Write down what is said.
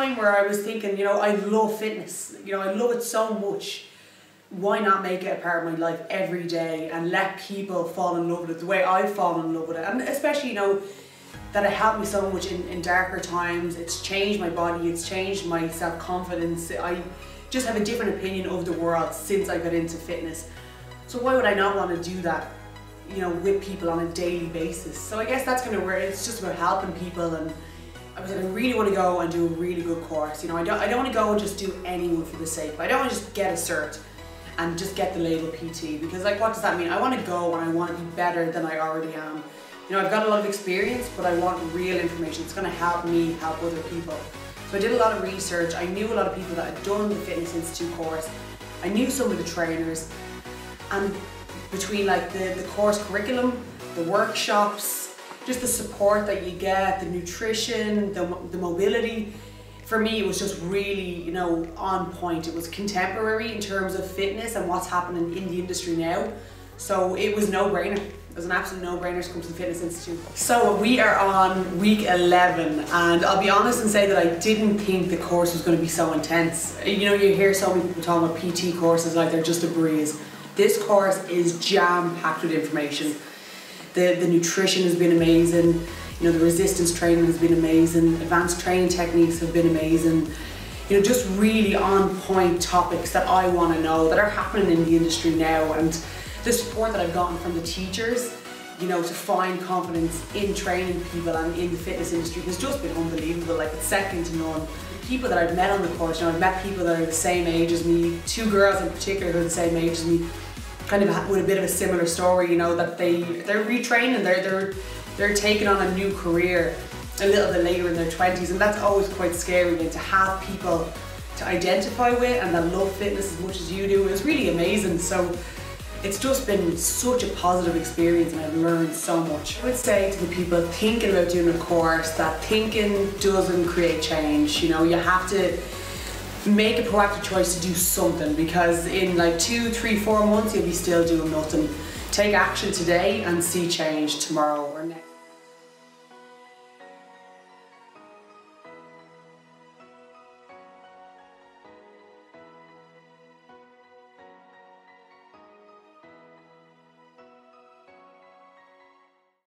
point where I was thinking, you know, I love fitness. You know, I love it so much. Why not make it a part of my life every day and let people fall in love with it the way I've fallen in love with it? And especially, you know, that it helped me so much in, in darker times. It's changed my body, it's changed my self confidence. I just have a different opinion of the world since I got into fitness. So why would I not want to do that, you know, with people on a daily basis? So I guess that's kind of where it's just about helping people and Like, I really want to go and do a really good course. You know, I don't, I don't want to go and just do anyone for the sake. I don't want to just get a cert and just get the label PT because like what does that mean? I want to go and I want to be better than I already am. You know, I've got a lot of experience, but I want real information. It's going to help me help other people. So I did a lot of research. I knew a lot of people that had done the Fitness Institute course. I knew some of the trainers. And between like the, the course curriculum, the workshops, just the support that you get, the nutrition, the, the mobility, for me it was just really, you know, on point. It was contemporary in terms of fitness and what's happening in the industry now. So it was no-brainer. It was an absolute no-brainer to come to the Fitness Institute. So we are on week 11 and I'll be honest and say that I didn't think the course was going to be so intense. You know, you hear so many people talking about PT courses like they're just a breeze. This course is jam-packed with information. The, the nutrition has been amazing, you know, the resistance training has been amazing, advanced training techniques have been amazing. You know, just really on point topics that I want to know that are happening in the industry now. And the support that I've gotten from the teachers, you know, to find confidence in training people and in the fitness industry has just been unbelievable, like it's second to none. People that I've met on the course, you know, I've met people that are the same age as me, two girls in particular who are the same age as me, kind of with a bit of a similar story, you know, that they, they're retraining, they're, they're, they're taking on a new career a little bit later in their 20s and that's always quite scary and to have people to identify with and that love fitness as much as you do is really amazing. So it's just been such a positive experience and I've learned so much. I would say to the people thinking about doing a course that thinking doesn't create change. You know, you have to make a proactive choice to do something because in like two, three, four months you'll be still doing nothing. Take action today and see change tomorrow or next.